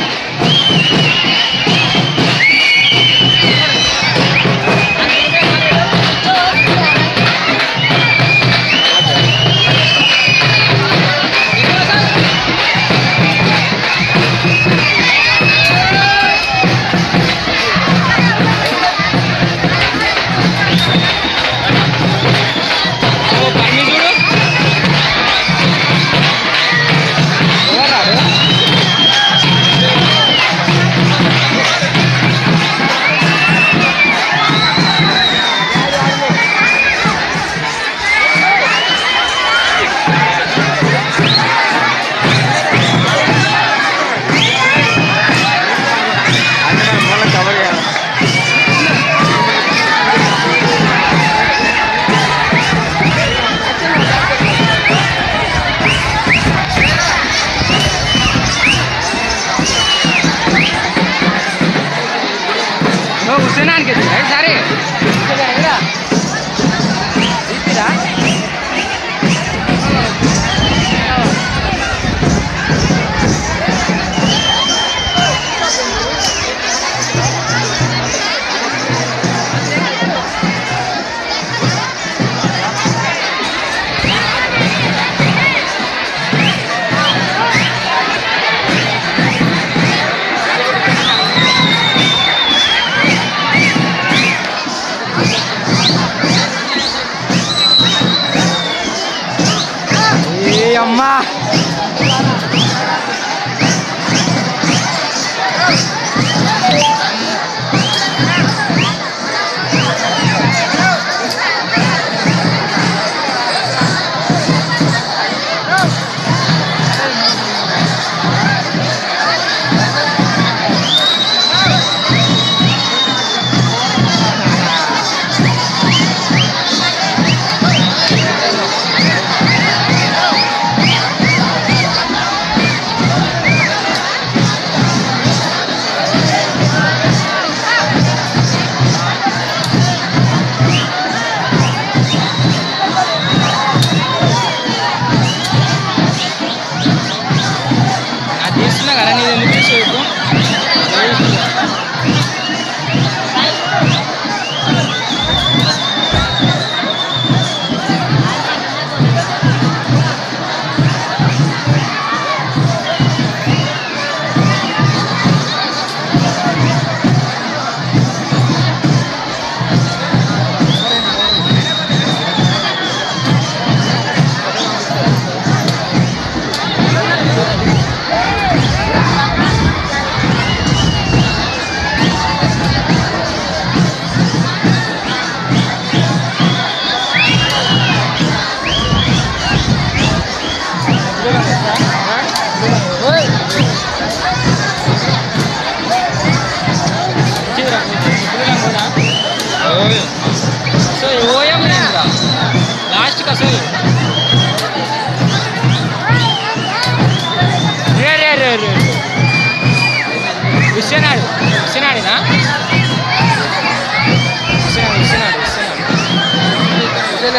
Música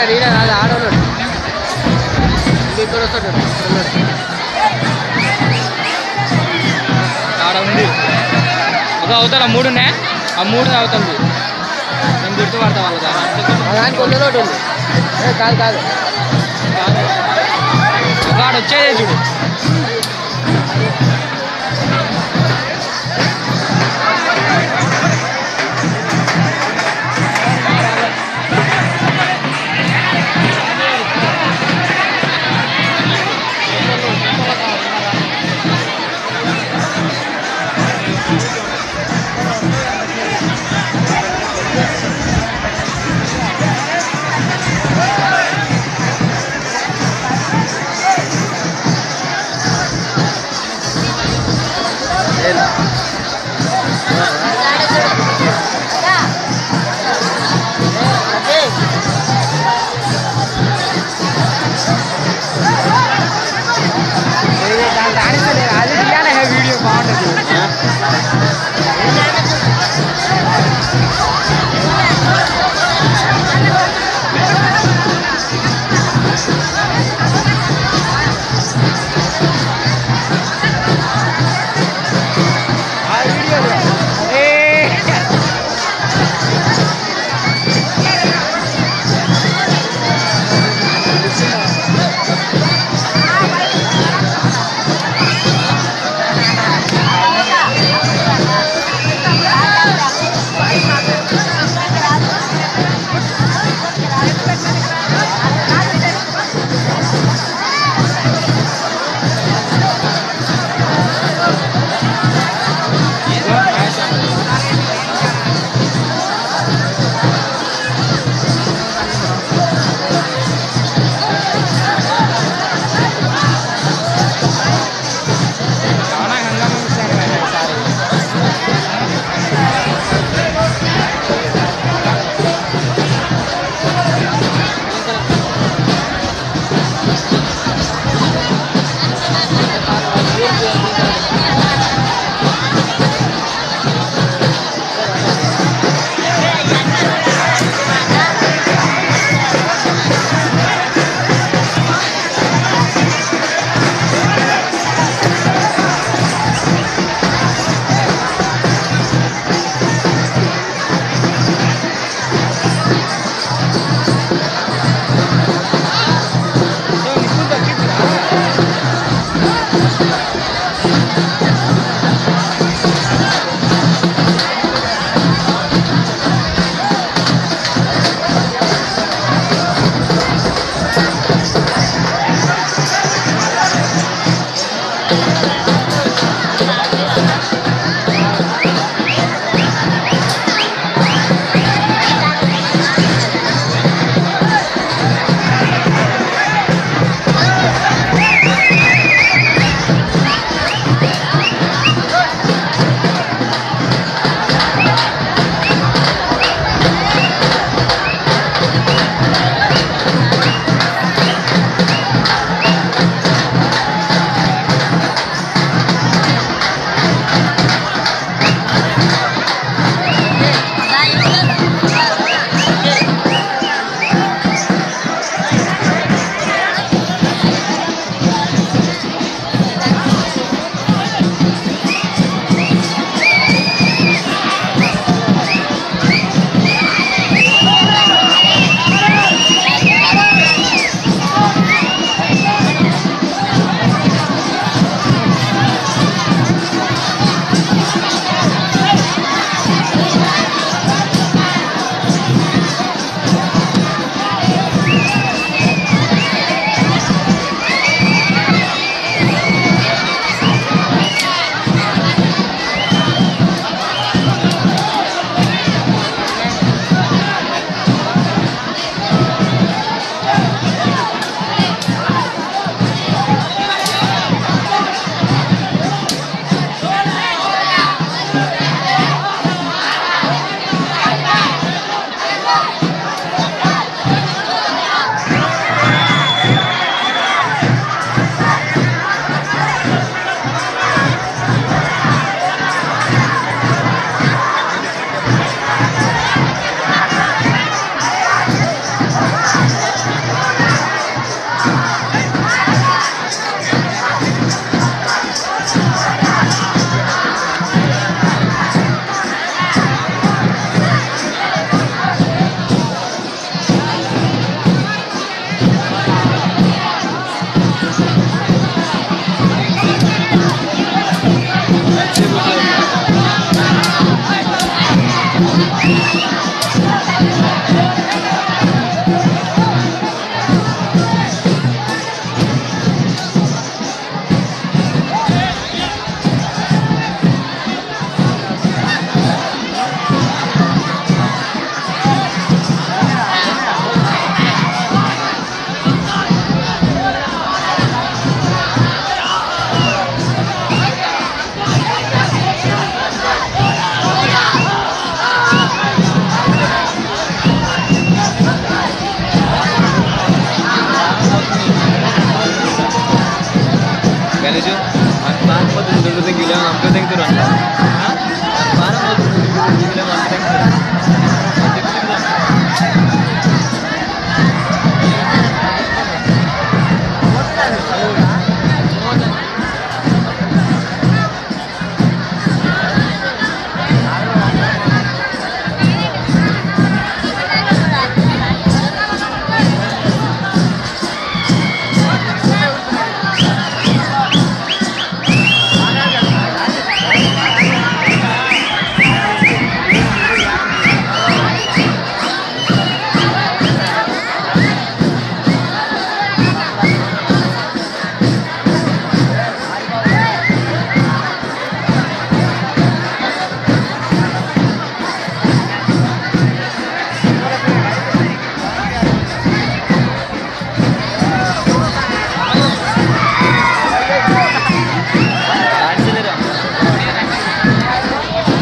విజయనాడు ఈడ కాదు ఆడోన్నాడు ఇక్కడ వస్తాడు ఆడ ఉంది. ఒక అవతల మూడు ఉన్నాయి. ఆ మూడు అవుతుంది నేను గుర్తుపడతా వాళ్ళ దాని ఉంది. ఏ, కాదు. కాదు. ఒక ఆడ వచ్చేదే చూడు.